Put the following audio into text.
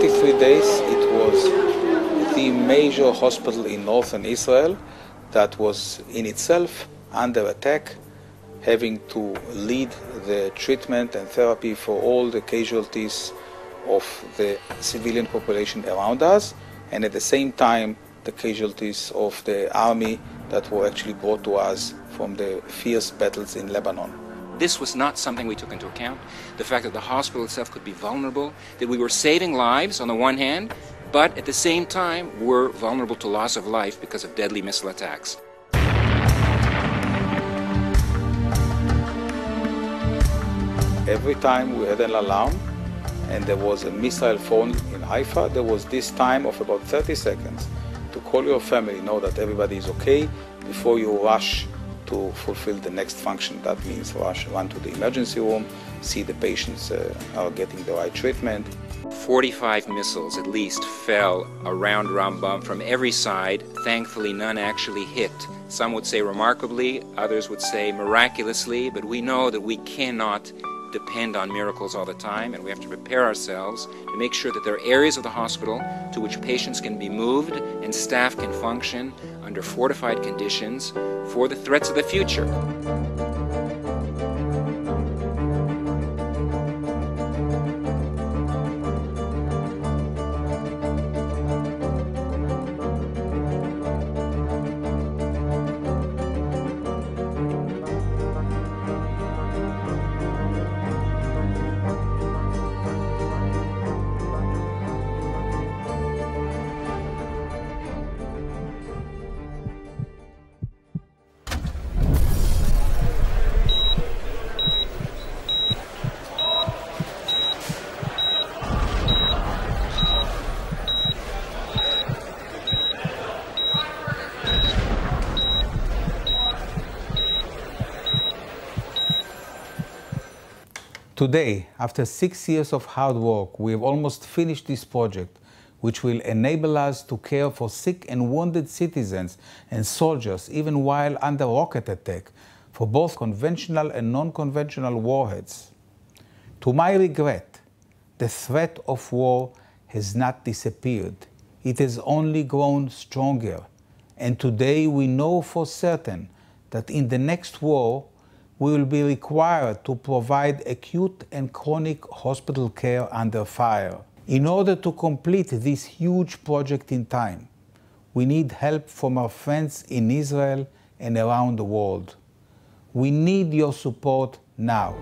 43 days, it was the major hospital in northern Israel that was in itself under attack, having to lead the treatment and therapy for all the casualties of the civilian population around us, and at the same time, the casualties of the army that were actually brought to us from the fierce battles in Lebanon. This was not something we took into account. The fact that the hospital itself could be vulnerable, that we were saving lives on the one hand, but at the same time were vulnerable to loss of life because of deadly missile attacks. Every time we had an alarm and there was a missile phone in Haifa, there was this time of about 30 seconds to call your family, know that everybody is okay before you rush to fulfill the next function. That means rush, run to the emergency room, see the patients uh, are getting the right treatment. 45 missiles at least fell around Rambam from every side. Thankfully, none actually hit. Some would say remarkably, others would say miraculously, but we know that we cannot depend on miracles all the time, and we have to prepare ourselves to make sure that there are areas of the hospital to which patients can be moved and staff can function under fortified conditions for the threats of the future. Today, after six years of hard work, we have almost finished this project, which will enable us to care for sick and wounded citizens and soldiers even while under rocket attack for both conventional and non-conventional warheads. To my regret, the threat of war has not disappeared. It has only grown stronger. And today we know for certain that in the next war, we will be required to provide acute and chronic hospital care under fire. In order to complete this huge project in time, we need help from our friends in Israel and around the world. We need your support now.